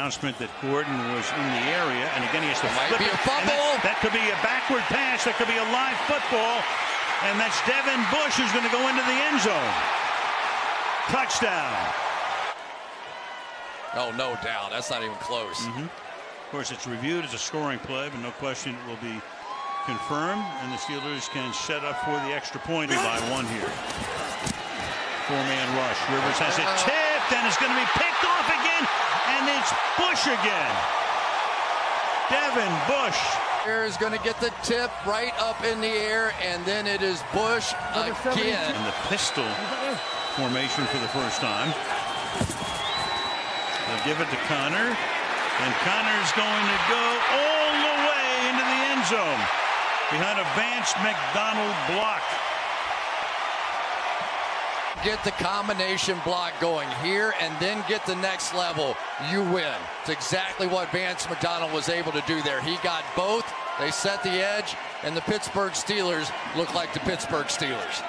announcement that Gordon was in the area, and again he has to flip it. a and fumble. That, that could be a backward pass. That could be a live football, and that's Devin Bush who's going to go into the end zone. Touchdown. Oh, no doubt. That's not even close. Mm-hmm. Of course, it's reviewed as a scoring play, but no question it will be confirmed, and the Steelers can set up for the extra point by one here. Four-man rush. Rivers has it tipped, and it's going to be picked off again, and it's Bush again. Devin Bush. Here is going to get the tip right up in the air, and then it is Bush again. in the pistol formation for the first time. They'll give it to Conner, and Conner's going to go all the way into the end zone behind a Vance McDonald block. Get the combination block going here and then get the next level. You win. It's exactly what Vance McDonald was able to do there. He got both. They set the edge, and the Pittsburgh Steelers look like the Pittsburgh Steelers.